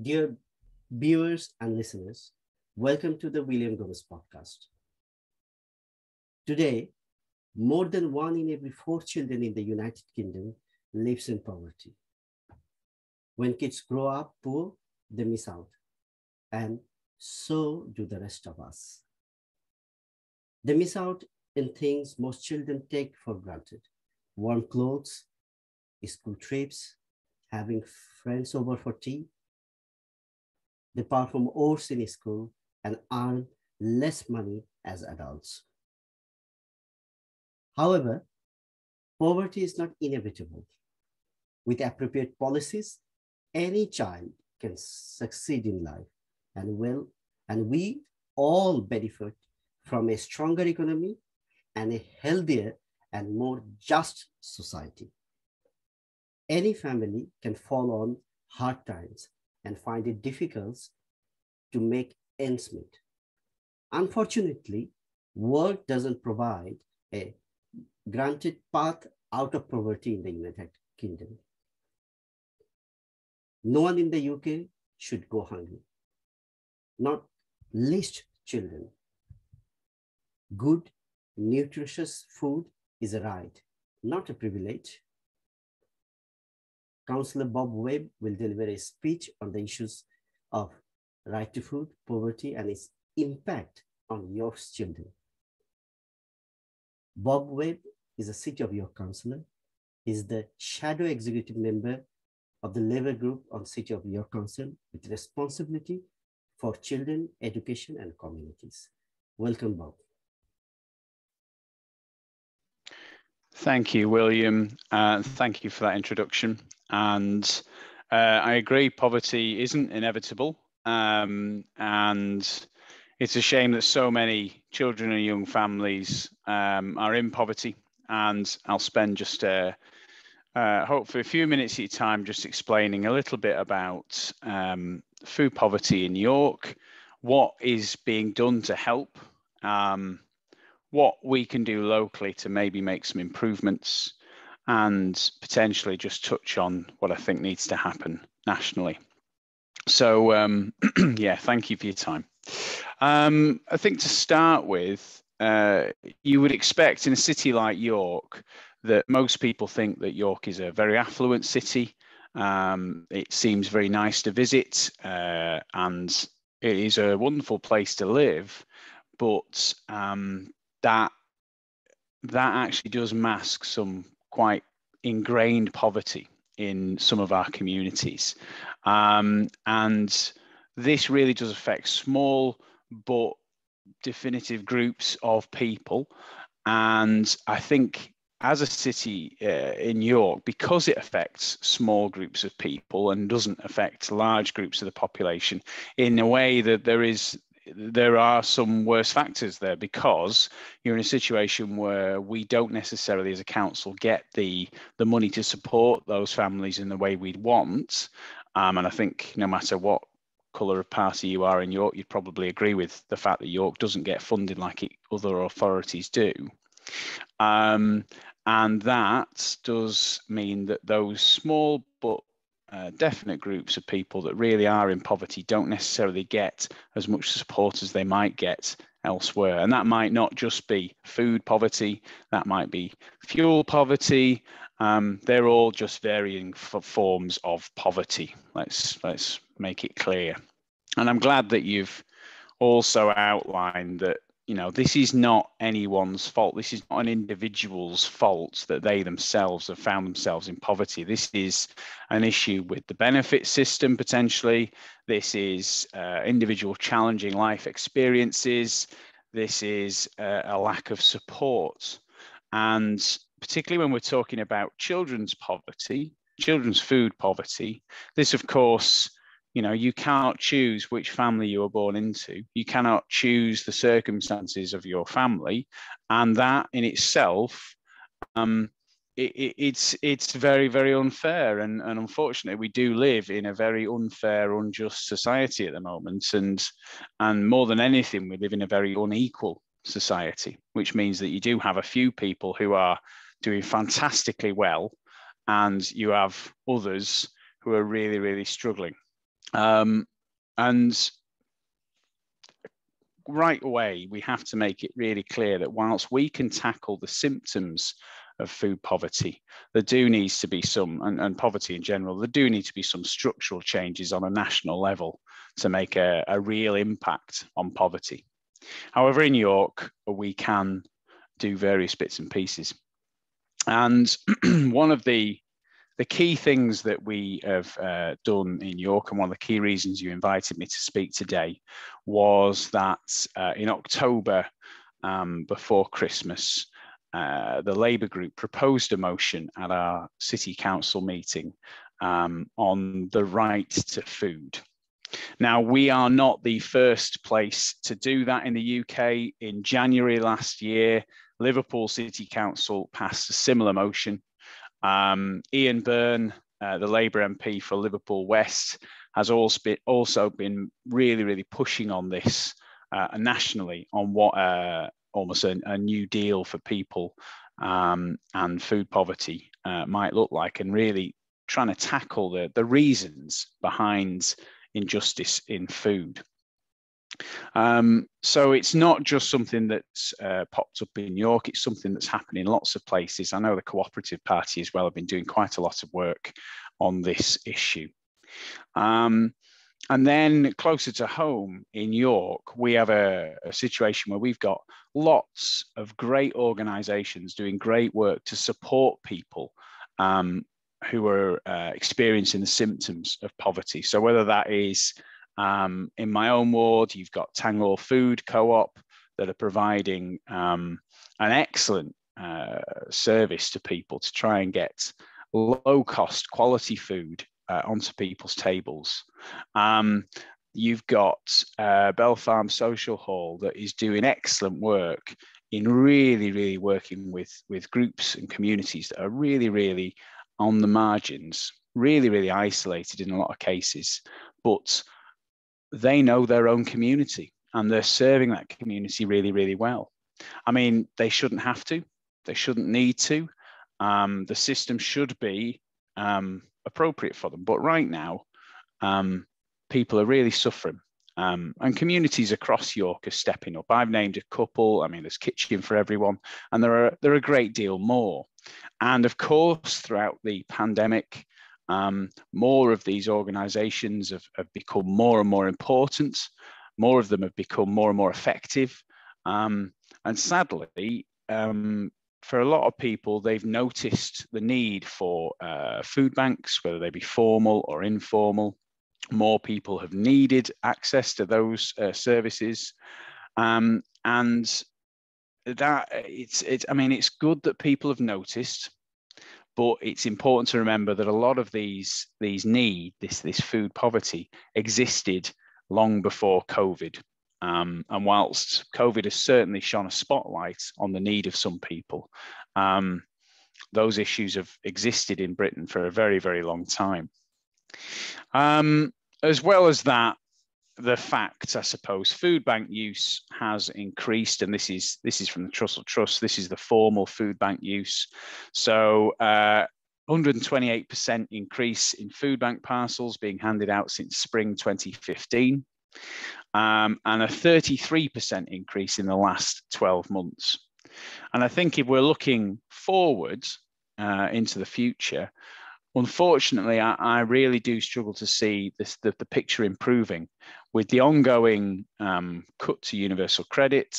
Dear viewers and listeners, welcome to the William Gomes podcast. Today, more than one in every four children in the United Kingdom lives in poverty. When kids grow up poor, they miss out, and so do the rest of us. They miss out in things most children take for granted warm clothes, school trips, having friends over for tea, they from worse in school and earn less money as adults. However, poverty is not inevitable. With appropriate policies, any child can succeed in life and will, and we all benefit from a stronger economy and a healthier and more just society. Any family can fall on hard times and find it difficult to make ends meet. Unfortunately, work doesn't provide a granted path out of poverty in the United Kingdom. No one in the UK should go hungry, not least children. Good, nutritious food is a right, not a privilege. Councillor Bob Webb will deliver a speech on the issues of right to food, poverty, and its impact on York's children. Bob Webb is a City of York councillor. He's the shadow executive member of the Labour Group on City of York Council with responsibility for children, education, and communities. Welcome, Bob. Thank you, William. Uh, thank you for that introduction. And uh, I agree, poverty isn't inevitable. Um, and it's a shame that so many children and young families um, are in poverty. And I'll spend just a, uh, uh, hopefully a few minutes of your time just explaining a little bit about um, food poverty in York, what is being done to help, um, what we can do locally to maybe make some improvements, and potentially just touch on what I think needs to happen nationally. So um, yeah, thank you for your time. Um, I think to start with, uh, you would expect in a city like York that most people think that York is a very affluent city. Um, it seems very nice to visit uh, and it is a wonderful place to live, but um, that that actually does mask some quite ingrained poverty in some of our communities. Um, and this really does affect small but definitive groups of people. And I think as a city uh, in York, because it affects small groups of people and doesn't affect large groups of the population in a way that there is there are some worse factors there because you're in a situation where we don't necessarily as a council get the the money to support those families in the way we'd want. Um, and i think no matter what colour of party you are in york you'd probably agree with the fact that york doesn't get funded like it, other authorities do. Um, and that does mean that those small but uh, definite groups of people that really are in poverty don't necessarily get as much support as they might get elsewhere. And that might not just be food poverty, that might be fuel poverty. Um, they're all just varying forms of poverty. Let's, let's make it clear. And I'm glad that you've also outlined that you know this is not anyone's fault. This is not an individual's fault that they themselves have found themselves in poverty. This is an issue with the benefit system potentially. This is uh, individual challenging life experiences. This is uh, a lack of support. And particularly when we're talking about children's poverty children's food poverty this of course you know you cannot choose which family you were born into. You cannot choose the circumstances of your family. And that in itself um, it, it, it's it's very very unfair. And, and unfortunately we do live in a very unfair unjust society at the moment. And and more than anything we live in a very unequal society which means that you do have a few people who are doing fantastically well and you have others who are really really struggling Um, and right away, we have to make it really clear that whilst we can tackle the symptoms of food poverty, there do needs to be some, and, and, poverty in general, there do need to be some structural changes on a national level to make a, a real impact on poverty. However, in York, we can do various bits and pieces. And one of the the key things that we have uh, done in York, and one of the key reasons you invited me to speak today, was that uh, in October, um, before Christmas, uh, the Labour group proposed a motion at our city council meeting um, on the right to food. Now, we are not the first place to do that in the UK. In January last year, Liverpool City Council passed a similar motion. Um, Ian Byrne, uh, the Labour MP for Liverpool West, has also been, really, really pushing on this uh, nationally on what uh, almost a, a, new deal for people um, and food poverty uh, might look like, and really trying to tackle the, the reasons behind injustice in food. Um, so it's not just something that's uh, popped up in York, it's something that's happening in lots of places. I know the Cooperative Party as well have been doing quite a lot of work on this issue. Um, and then closer to home in York, we have a, a situation where we've got lots of great organizations doing great work to support people um, who are uh, experiencing the symptoms of poverty. So whether that is um, in my own ward, you've got Tangor Food Co-op that are providing um, an excellent uh, service to people to try and get low cost quality food uh, onto people's tables. Um, you've got uh, Bell Farm Social Hall that is doing excellent work in really, really working with, with groups and communities that are really, really on the margins, really, really isolated in a lot of cases, but they know their own community and they're serving that community really, really well. I mean, they shouldn't have to, they shouldn't need to. Um, the system should be um, appropriate for them. But right now, um, people are really suffering. Um, and communities across York are stepping up. I've named a couple. I mean, there's Kitchen for Everyone, and there are there are a great deal more. And of course, throughout the pandemic, um, more of these organizations have, have, become more and more important. More of them have become more and more effective. Um, and sadly, um, for a lot of people, they've noticed the need for uh, food banks, whether they be formal or informal. More people have needed access to those uh, services. Um, and that it's, it's, I mean, it's good that people have noticed but it's important to remember that a lot of these these need this this food poverty existed long before covid. Um, and whilst covid has certainly shone a spotlight on the need of some people um, those issues have existed in britain for a very very long time. Um, as well as that the fact, I suppose, food bank use has increased, and this is this is from the Trussell Trust. This is the formal food bank use. So, 128% uh, increase in food bank parcels being handed out since spring 2015, um, and a 33% increase in the last 12 months. And I think if we're looking forward uh, into the future, unfortunately, I, I, really do struggle to see this, the, the picture improving with the ongoing um, cut to universal credit,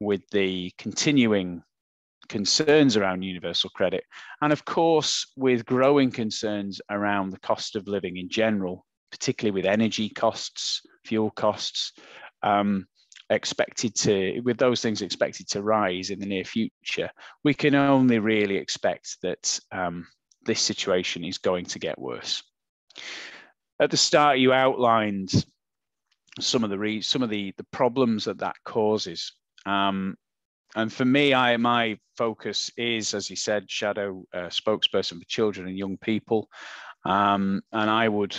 with the continuing concerns around universal credit, and of course, with growing concerns around the cost of living in general, particularly with energy costs, fuel costs. Um, expected to with those things expected to rise in the near future we can only really expect that um, this situation is going to get worse. At the start, you outlined some of the re- some of the the problems that that causes. Um, and for me, I my focus is, as you said, shadow uh, spokesperson for children and young people, um, and I would,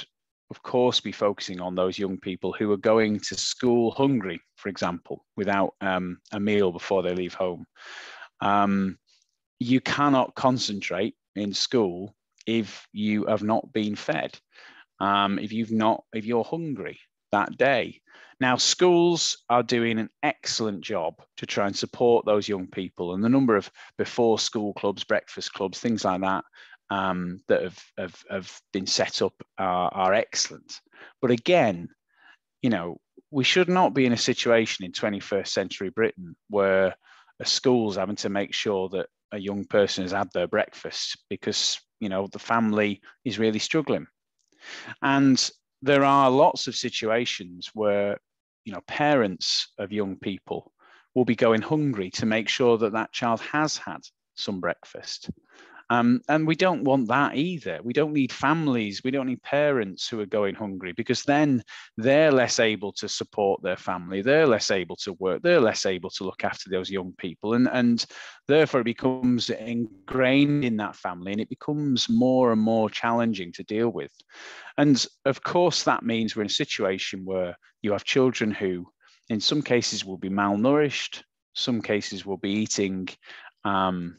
of course, be focusing on those young people who are going to school hungry, for example, without um, a meal before they leave home. Um, you cannot concentrate in school if you have not been fed. um, if you've not, if you're hungry that day. Now, schools are doing an excellent job to try and support those young people, and the number of before school clubs, breakfast clubs, things like that um, that have, have, have been set up are, are excellent. But again, you know, we should not be in a situation in 21st century Britain where a school's having to make sure that a young person has had their breakfast because, you know, the family is really struggling. And there are lots of situations where, you know, parents of young people will be going hungry to make sure that that child has had some breakfast. Um, and we don't want that either. We don't need families, we don't need parents who are going hungry because then they're less able to support their family, they're less able to work, they're less able to look after those young people. And, and therefore, it becomes ingrained in that family and it becomes more and more challenging to deal with. And of course, that means we're in a situation where you have children who, in some cases, will be malnourished, some cases will be eating. Um,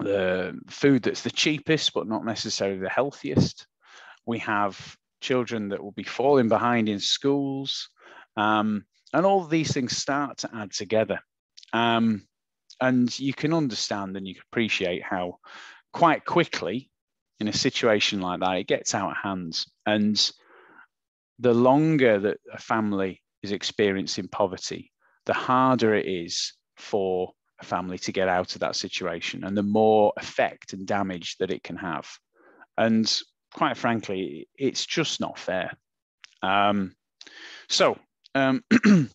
the food that's the cheapest but not necessarily the healthiest. We have children that will be falling behind in schools. Um, and all these things start to add together. Um, and you can understand and you can appreciate how quite quickly in a situation like that, it gets out of hands. And the longer that a family is experiencing poverty, the harder it is for a family to get out of that situation and the more effect and damage that it can have. And quite frankly, it's just not fair. Um, so, um,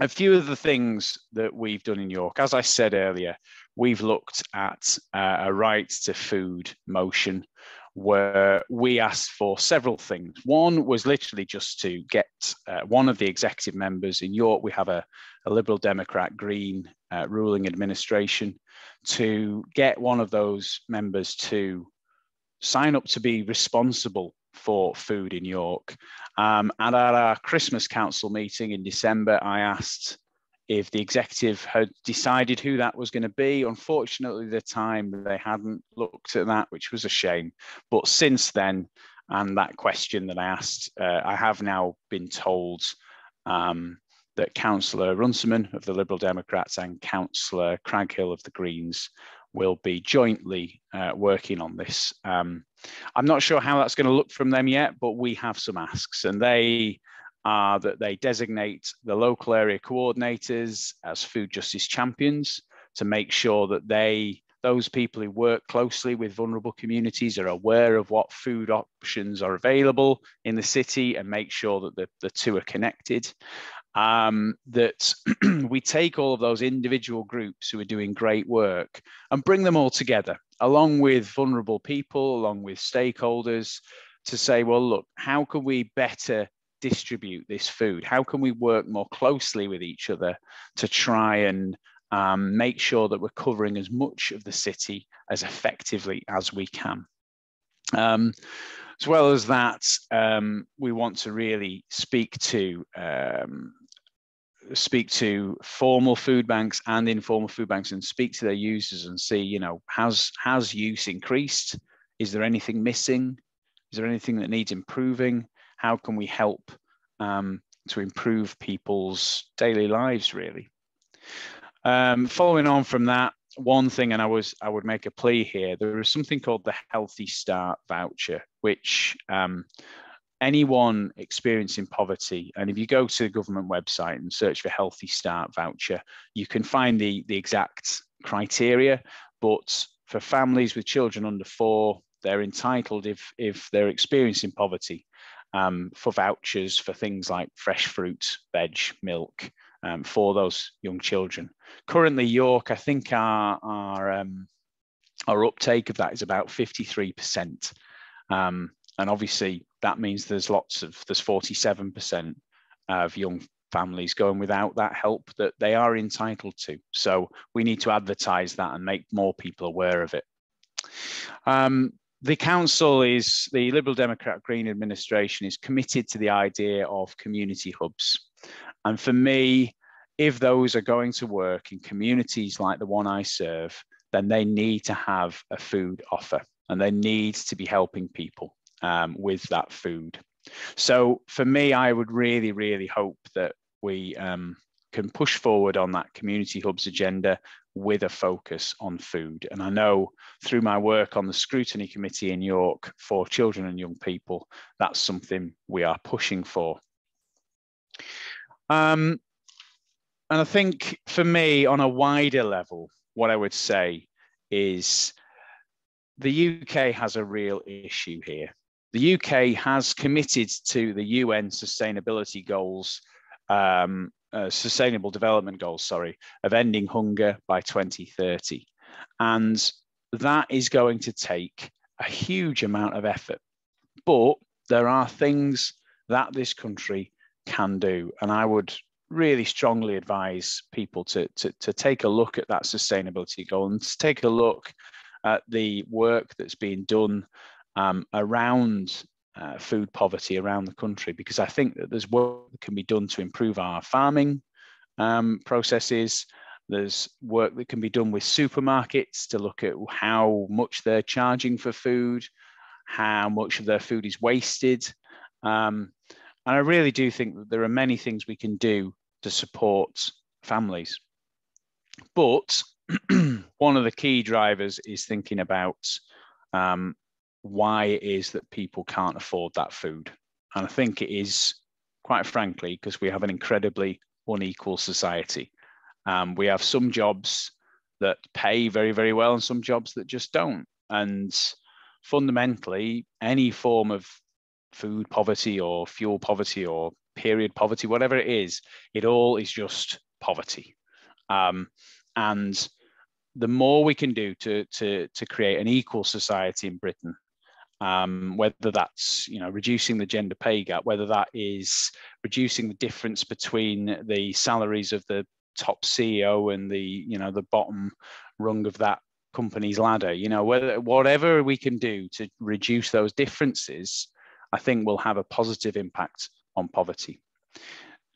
a few of the things that we've done in York, as I said earlier, we've looked at uh, a right to food motion where we asked for several things. One was literally just to get uh, one of the executive members in York. We have a, a Liberal Democrat Green uh, ruling administration to get one of those members to sign up to be responsible for food in York. Um, and at our Christmas Council meeting in December, I asked if the executive had decided who that was going to be. Unfortunately, the time they hadn't looked at that, which was a shame. But since then, and that question that I asked, uh, I have now been told um, that Councillor Runciman of the Liberal Democrats and Councillor Craghill of the Greens will be jointly uh, working on this. Um, I'm not sure how that's going to look from them yet, but we have some asks, and they are that they designate the local area coordinators as food justice champions to make sure that they those people who work closely with vulnerable communities are aware of what food options are available in the city and make sure that the, the two are connected. Um, that we take all of those individual groups who are doing great work and bring them all together along with vulnerable people along with stakeholders to say well look how can we better distribute this food? How can we work more closely with each other to try and um, make sure that we're covering as much of the city as effectively as we can? Um, as well as that, um, we want to really speak to um, speak to formal food banks and informal food banks and speak to their users and see, you know, has has use increased? Is there anything missing? Is there anything that needs improving? How can we help um, to improve people's daily lives, really? Um, following on from that, one thing, and I was I would make a plea here. There is something called the Healthy Start voucher, which um, anyone experiencing poverty, and if you go to the government website and search for Healthy Start voucher, you can find the the exact criteria. But for families with children under four, they're entitled if if they're experiencing poverty um, for vouchers for things like fresh fruit, veg, milk um, for those young children. Currently, York, I think our our, um, our uptake of that is about 53%. Um, and obviously, that means there's lots of, there's 47% of young families going without that help that they are entitled to. So we need to advertise that and make more people aware of it. Um, the council is the Liberal Democrat Green administration is committed to the idea of community hubs. And for me, if those are going to work in communities like the one I serve, then they need to have a food offer and they need to be helping people. um, with that food. So for me, I would really, really hope that we um, can push forward on that community hubs agenda with a focus on food. And I know through my work on the scrutiny committee in York for children and young people, that's something we are pushing for. Um, and I think for me, on a wider level, what I would say is the UK has a real issue here. The UK has committed to the UN sustainability goals, um, uh, sustainable development goals, sorry, of ending hunger by 2030. And that is going to take a huge amount of effort. But there are things that this country can do. And I would really strongly advise people to, to, to take a look at that sustainability goal and to take a look at the work that's being done um, around uh, food poverty around the country because I think that there's work that can be done to improve our farming um, processes. There's work that can be done with supermarkets to look at how much they're charging for food, how much of their food is wasted. Um, and I really do think that there are many things we can do to support families. But one of the key drivers is thinking about um, why it is that people can't afford that food. And I think it is, quite frankly, because we have an incredibly unequal society. Um, we have some jobs that pay very, very well and some jobs that just don't. And fundamentally, any form of food poverty or fuel poverty or period poverty, whatever it is, it all is just poverty. Um, and the more we can do to, to, to create an equal society in Britain, um, whether that's you know reducing the gender pay gap, whether that is reducing the difference between the salaries of the top CEO and the you know the bottom rung of that company's ladder, you know whether whatever we can do to reduce those differences, I think will have a positive impact on poverty.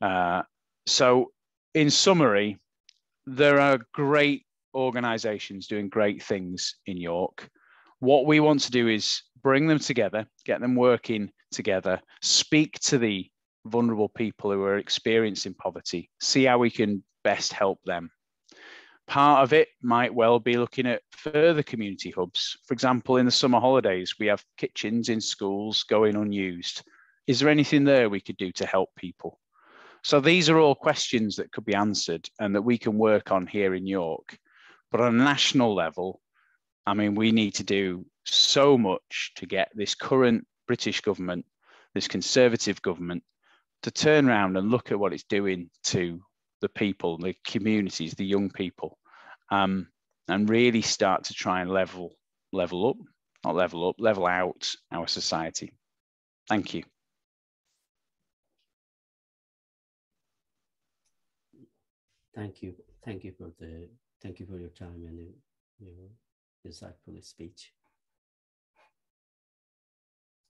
Uh, so, in summary, there are great organisations doing great things in York. What we want to do is bring them together, get them working together, speak to the vulnerable people who are experiencing poverty, see how we can best help them. Part of it might well be looking at further community hubs. For example, in the summer holidays, we have kitchens in schools going unused. Is there anything there we could do to help people? So these are all questions that could be answered and that we can work on here in York. But on a national level, I mean, we need to do so much to get this current British government, this Conservative government, to turn around and look at what it's doing to the people, the communities, the young people, um, and really start to try and level level up, not level up, level out our society. Thank you. Thank you. Thank you for the thank you for your time and insightful speech.